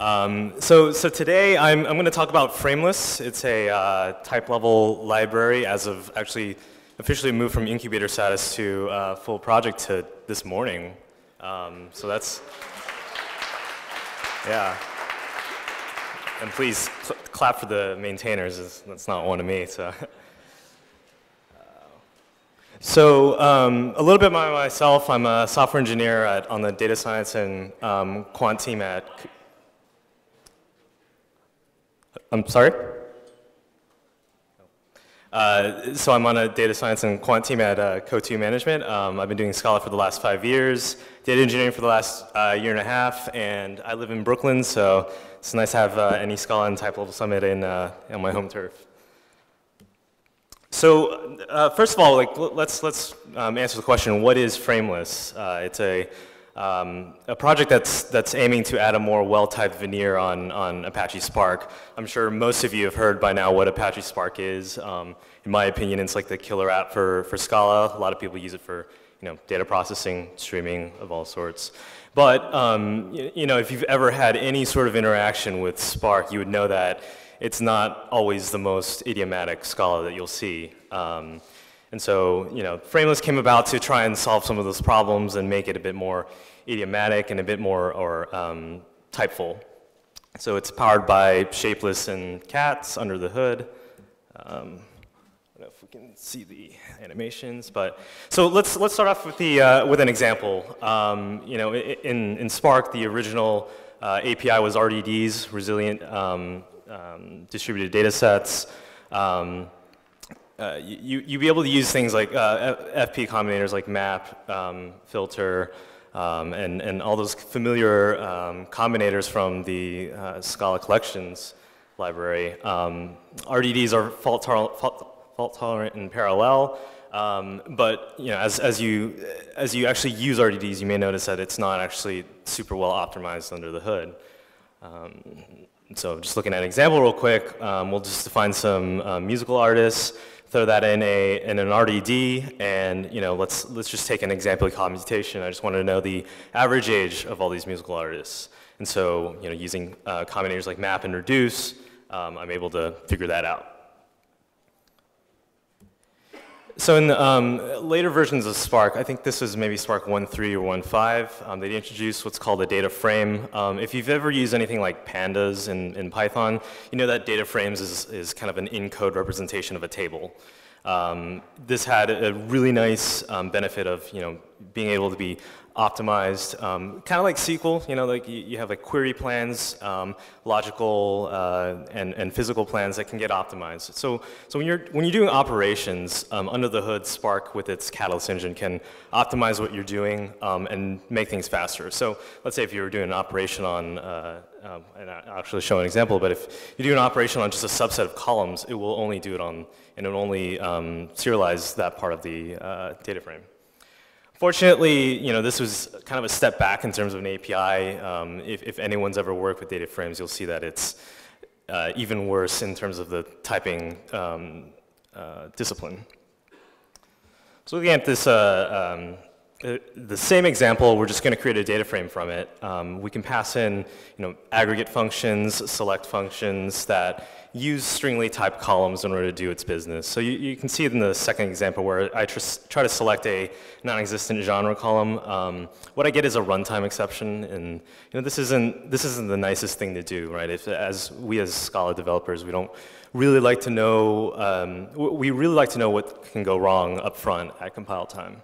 Um, so, so today I'm, I'm going to talk about Frameless. It's a uh, Typelevel library as of actually officially moved from incubator status to uh, full project to this morning. Um, so that's, yeah. And please cl clap for the maintainers. That's not one of me. So. So um, a little bit about myself. I'm a software engineer at, on the data science and um, quant team at. I'm sorry. Uh, so I'm on a data science and quant team at uh, Coatue Management. Um, I've been doing Scala for the last five years, data engineering for the last uh, year and a half, and I live in Brooklyn, so it's nice to have uh, any Scala and Typelevel Summit in, uh, on my home turf. So uh, first of all, like, let's, let's um, answer the question, what is Frameless? Uh, it's a, um, a project that's, that's aiming to add a more well-typed veneer on, on Apache Spark. I'm sure most of you have heard by now what Apache Spark is. Um, in my opinion, it's like the killer app for, for Scala. A lot of people use it for you know, data processing, streaming of all sorts. But um, you, know, if you've ever had any sort of interaction with Spark, you would know that it's not always the most idiomatic Scala that you'll see. Um, and so, you know, Frameless came about to try and solve some of those problems and make it a bit more idiomatic and a bit more or um, typeful. So it's powered by Shapeless and Cats under the hood. Um, I don't know if we can see the animations, but so let's let's start off with the uh, with an example. Um, you know, in in Spark, the original uh, API was RDDs, resilient um, um, distributed data sets. Um, uh, you, you'd be able to use things like uh, FP combinators like map, um, filter, um, and, and all those familiar um, combinators from the uh, Scala collections library. Um, RDDs are fault, fault, fault tolerant and parallel. Um, but you know, as, as, you, as you actually use RDDs, you may notice that it's not actually super well optimized under the hood. Um, so just looking at an example real quick, we'll just define some uh, musical artists, throw that in, a, in an RDD, and you know, let's, let's just take an example of commutation. I just wanted to know the average age of all these musical artists. And so you know, using uh, combinators like map and reduce, um, I'm able to figure that out. So in the, um, later versions of Spark, I think this was maybe Spark 1.3 or 1.5, um, they introduced what's called a data frame. Um, if you've ever used anything like pandas in, in Python, you know that data frames is, is kind of an in-code representation of a table. Um, this had a really nice um, benefit of you know being able to be optimized, um, kind of like SQL, you know, like you, you have like query plans, um, logical uh, and, and physical plans that can get optimized. So, so when, you're, when you're doing operations, um, under the hood, Spark with its Catalyst engine can optimize what you're doing um, and make things faster. So let's say if you were doing an operation on, uh, um, and I'll actually show an example, but if you do an operation on just a subset of columns, it will only do it on, and it will only um, serialize that part of the uh, data frame. Fortunately, you know, this was kind of a step back in terms of an API. Um, if, if, anyone's ever worked with data frames, you'll see that it's uh, even worse in terms of the typing um, uh, discipline. So looking at this, uh, um, uh, the same example, we're just going to create a data frame from it. Um, we can pass in, you know, aggregate functions, select functions that use stringly typed columns in order to do its business. So you, you can see it in the second example where I try to select a non-existent genre column. Um, what I get is a runtime exception, and you know this isn't this isn't the nicest thing to do, right? If as we as Scala developers, we don't really like to know um, we really like to know what can go wrong up front at compile time.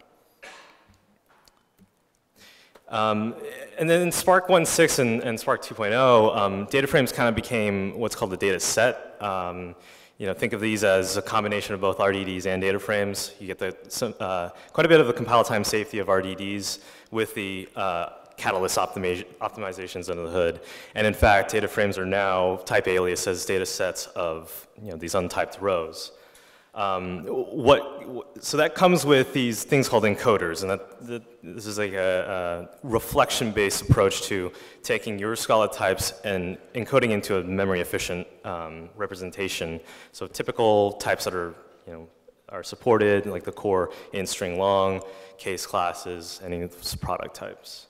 Um, and then in Spark 1.6 and, and Spark 2.0, um, data frames kind of became what's called a data set. Um, you know, think of these as a combination of both RDDs and data frames. You get the, some, uh, quite a bit of the compile time safety of RDDs with the uh, catalyst optimizations under the hood. And in fact, data frames are now type alias as data sets of you know, these untyped rows. Um, what, so that comes with these things called encoders, and that, that this is like a, a reflection-based approach to taking your Scala types and encoding into a memory-efficient um, representation. So typical types that are, you know, are supported, like the core in string long, case classes, any of those product types.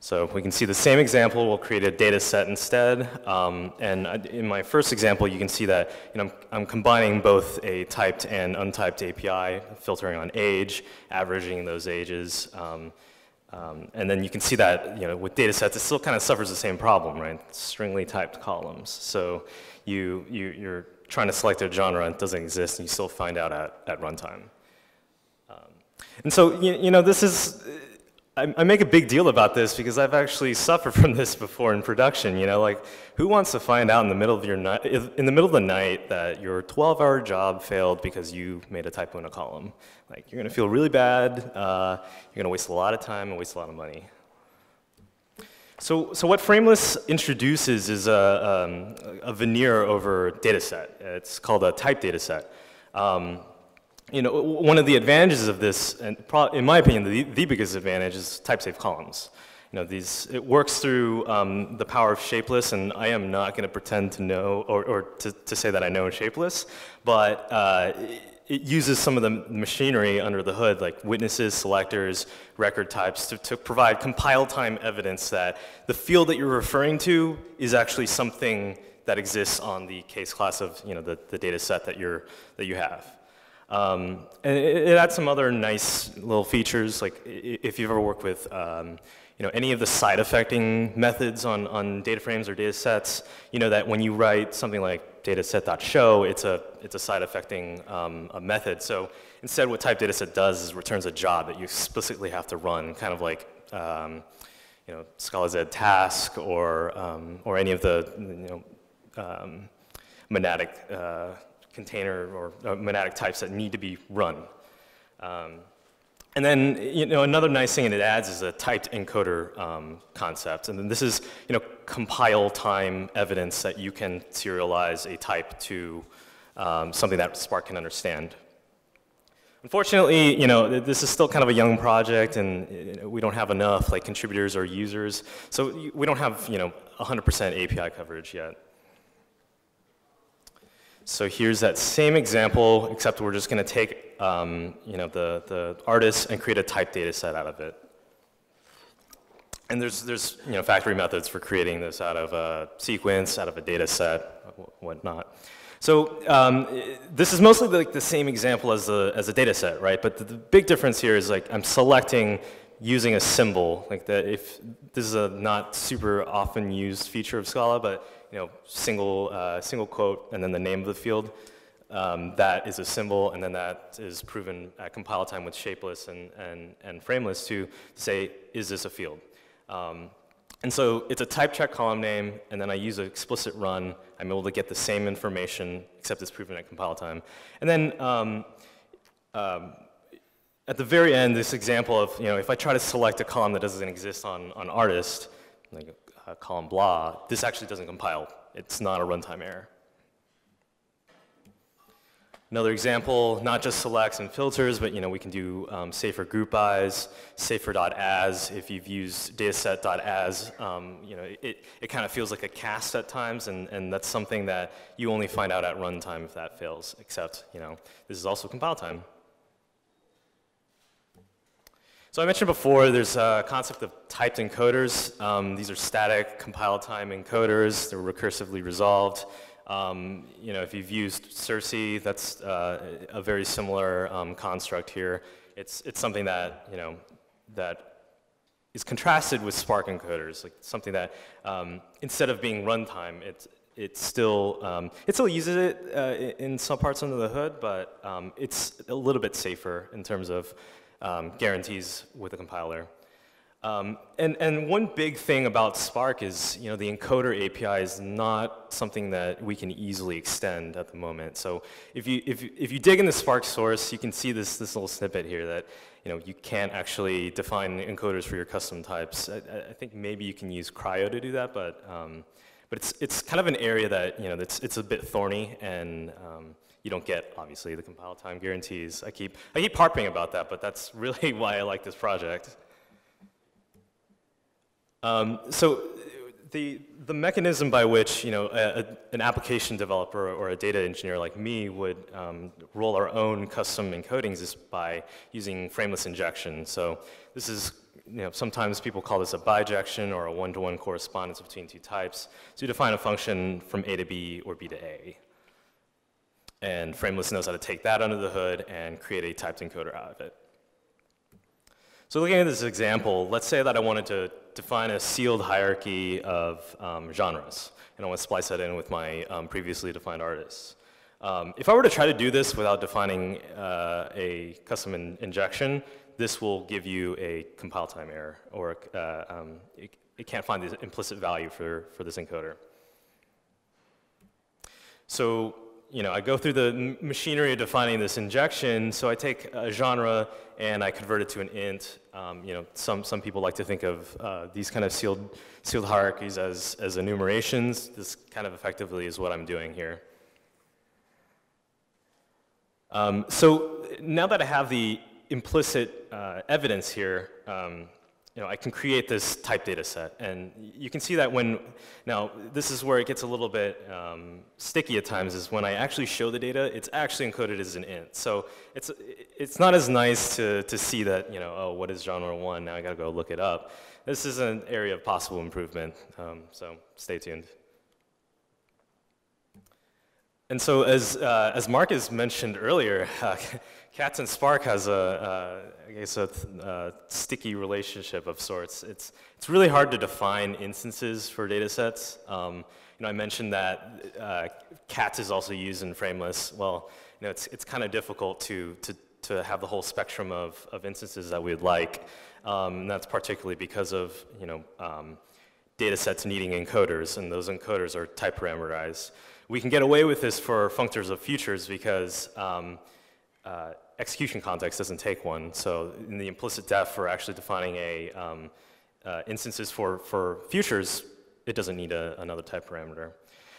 So we can see the same example, we'll create a data set instead. Um, and in my first example, you can see that you know, I'm, I'm, combining both a typed and untyped API, filtering on age, averaging those ages. Um, um, and then you can see that you know, with data sets, it still kind of suffers the same problem, right? Stringly typed columns. So you, you, you're trying to select a genre and it doesn't exist, and you still find out at, at runtime. Um, and so, you, you know, this is, I, I, make a big deal about this because I've actually suffered from this before in production. You know, like who wants to find out in the middle of your night, in the middle of the night, that your 12-hour job failed because you made a typo in a column? Like you're gonna feel really bad. Uh, you're gonna waste a lot of time and waste a lot of money. So, so what Frameless introduces is a, um, a veneer over data set. It's called a type data set. Um, you know, one of the advantages of this, and in my opinion, the, the biggest advantage is type-safe columns. You know, these, it works through um, the power of shapeless, and I am not going to pretend to know, or, or to, to, say that I know shapeless, but uh, it uses some of the machinery under the hood, like witnesses, selectors, record types, to, to provide compile time evidence that the field that you're referring to is actually something that exists on the case class of you know, the, the data set that, you're, that you have. Um, and it, it, adds some other nice little features, like if you've ever worked with um, you know, any of the side affecting methods on, on data frames or data sets, you know that when you write something like dataset.show, it's a, it's a side affecting um, a method. So instead what type dataset does is returns a job that you explicitly have to run, kind of like um, you know, Scalaz task or, um, or any of the you know, um, monadic uh, container or uh, monadic types that need to be run. Um, and then, you know, another nice thing it adds is a typed encoder um, concept. And then this is, you know, compile time evidence that you can serialize a type to um, something that Spark can understand. Unfortunately, you know, this is still kind of a young project and we don't have enough like contributors or users. So we don't have, you know, 100% API coverage yet. So here's that same example, except we're just going to take um, you know, the, the artist and create a type data set out of it. And there's, there's you know, factory methods for creating this out of a sequence, out of a data set, whatnot. So um, this is mostly like the same example as a, as a data set, right? But the, the big difference here is like I'm selecting using a symbol, like that if this is a not super often used feature of Scala, but know, single, uh, single quote and then the name of the field. Um, that is a symbol, and then that is proven at compile time with shapeless and, and, and frameless to say, is this a field? Um, and so it's a type check column name, and then I use an explicit run. I'm able to get the same information, except it's proven at compile time. And then um, um, at the very end, this example of, you know, if I try to select a column that doesn't exist on, on artist, like uh, column blah, this actually doesn't compile. It's not a runtime error. Another example, not just selects and filters, but you know, we can do um, safer group bys, safer.as. If you've used dataset.as, um, you know, it, it kind of feels like a cast at times, and, and that's something that you only find out at runtime if that fails, except, you know, this is also compile time. So I mentioned before, there's a concept of typed encoders. Um, these are static compile time encoders. They're recursively resolved. Um, you know, if you've used Circe, that's uh, a very similar um, construct here. It's, it's something that, you know, that is contrasted with Spark encoders, like something that um, instead of being runtime, it's, it still, um, it still uses it uh, in some parts under the hood, but um, it's a little bit safer in terms of um, guarantees with a compiler. Um, and, and one big thing about Spark is, you know, the encoder API is not something that we can easily extend at the moment. So if you, if, if you dig in the Spark source, you can see this, this little snippet here that, you know, you can't actually define encoders for your custom types. I, I think maybe you can use Kryo to do that, but, um, but it's, it's kind of an area that, you know, it's, it's a bit thorny and um, you don't get, obviously, the compile time guarantees. I keep, I keep harping about that, but that's really why I like this project. Um, so the, the mechanism by which you know, a, a, an application developer or a data engineer like me would um, roll our own custom encodings is by using frameless injection. So this is you know, sometimes people call this a bijection or a one-to-one correspondence between two types. So you define a function from A to B or B to A. And Frameless knows how to take that under the hood and create a typed encoder out of it. So looking at this example, let's say that I wanted to define a sealed hierarchy of um, genres, and I want to splice that in with my um, previously defined artists. Um, if I were to try to do this without defining uh, a custom in injection, this will give you a compile time error, or uh, um, it, it, can't find the implicit value for, for this encoder. So you know, I go through the machinery of defining this injection. So I take a genre and I convert it to an int. Um, you know, some, some people like to think of uh, these kind of sealed, sealed hierarchies as, as enumerations. This kind of effectively is what I'm doing here. Um, so now that I have the implicit uh, evidence here, um, you know, I can create this type data set. And you can see that when, now this is where it gets a little bit um, sticky at times is when I actually show the data, it's actually encoded as an int. So it's, it's not as nice to, to see that, you know, oh, what is genre one? Now I gotta go look it up. This is an area of possible improvement, um, so stay tuned. And so as, uh, as Marcus mentioned earlier, uh, Cats and Spark has a, uh, I guess a uh, sticky relationship of sorts. It's, it's really hard to define instances for data sets. Um, you know, I mentioned that uh, Cats is also used in Frameless. Well, you know, it's, it's kind of difficult to, to, to have the whole spectrum of, of instances that we'd like. Um, and that's particularly because of, you know, um, data sets needing encoders, and those encoders are type parameterized. We can get away with this for functors of futures because um, uh, execution context doesn't take one. So in the implicit def, we're actually defining a um, uh, instances for, for futures, it doesn't need a, another type parameter.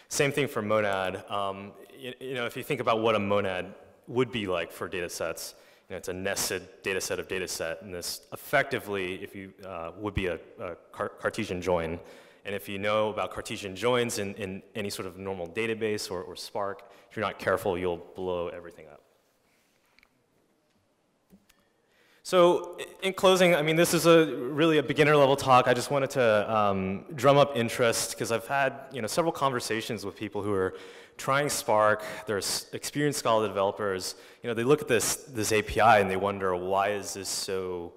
Same thing for monad. Um, you, you, know, if you think about what a monad would be like for data sets, you know, it's a nested data set of data set, and this effectively, if you uh, would be a, a car Cartesian join. And if you know about Cartesian joins in, in any sort of normal database or, or Spark, if you're not careful, you'll blow everything up. So in closing, I mean, this is a really a beginner level talk. I just wanted to um, drum up interest because I've had you know several conversations with people who are trying Spark. They're experienced Scala developers. You know, they look at this this API and they wonder why is this so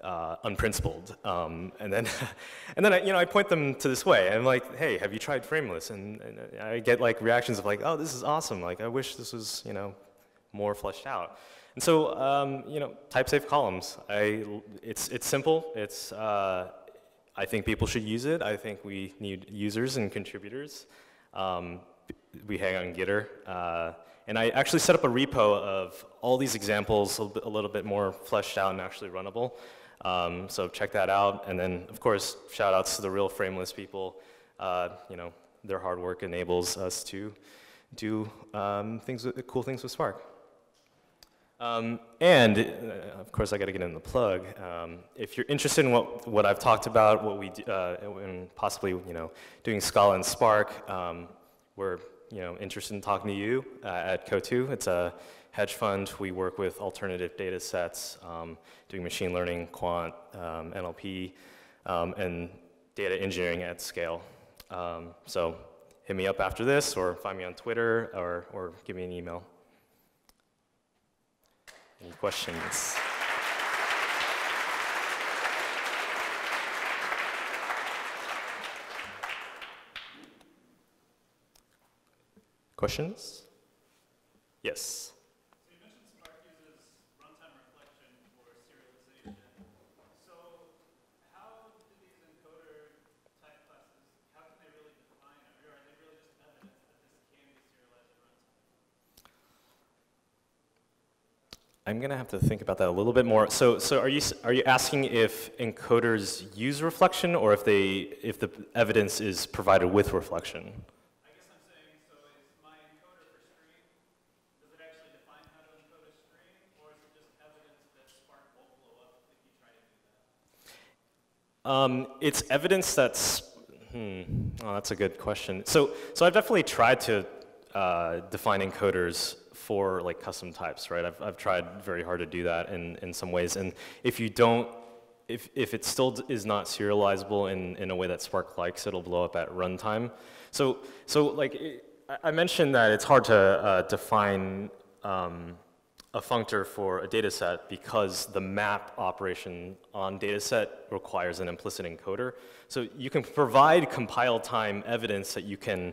uh, unprincipled. Um, and then, and then I, you know, I point them to this way. I'm like, hey, have you tried Frameless? And, and I get like reactions of like, oh, this is awesome. Like, I wish this was you know more fleshed out. And so, um, you know, type safe columns. I, it's, it's simple. It's, uh, I think people should use it. I think we need users and contributors. Um, we hang on Gitter. Uh, and I actually set up a repo of all these examples a little bit, a little bit more fleshed out and actually runnable. Um, so check that out. And then, of course, shout outs to the real frameless people. Uh, you know, their hard work enables us to do um, things, cool things with Spark. Um, and, uh, of course, I got to get in the plug. Um, if you're interested in what, what I've talked about, what we, uh, and possibly, you know, doing Scala and Spark, um, we're, you know, interested in talking to you uh, at Coatue. It's a hedge fund. We work with alternative data sets, um, doing machine learning, quant, um, NLP, um, and data engineering at scale. so hit me up after this, or find me on Twitter, or, or give me an email. Any questions? Questions? Yes. I'm going to have to think about that a little bit more. So, so are you are you asking if encoders use reflection, or if they if the evidence is provided with reflection? I guess I'm saying so. Is my encoder for stream does it actually define how to encode a stream, or is it just evidence that Spark won't blow up if you try to do that? Um, it's evidence that's hmm. Oh, that's a good question. So, so I've definitely tried to uh, define encoders for like custom types, right? I've, I've tried very hard to do that in, in some ways. And if you don't if, if it still is not serializable in, in a way that Spark likes, it'll blow up at runtime. So, so like i- I- I mentioned that it's hard to uh, define um, a functor for a data set because the map operation on data set requires an implicit encoder. So you can provide compile time evidence that you can,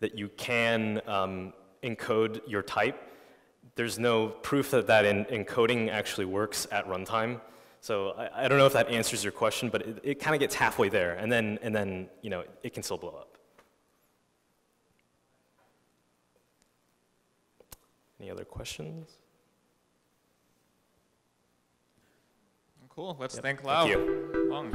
that you can um, encode your type. There's no proof that that en- encoding actually works at runtime. So I, I don't know if that answers your question, but it, it kind of gets halfway there, and then, and then you know, it can still blow up. Any other questions? Cool. Let's Yep, thank thank Lau. you. Long.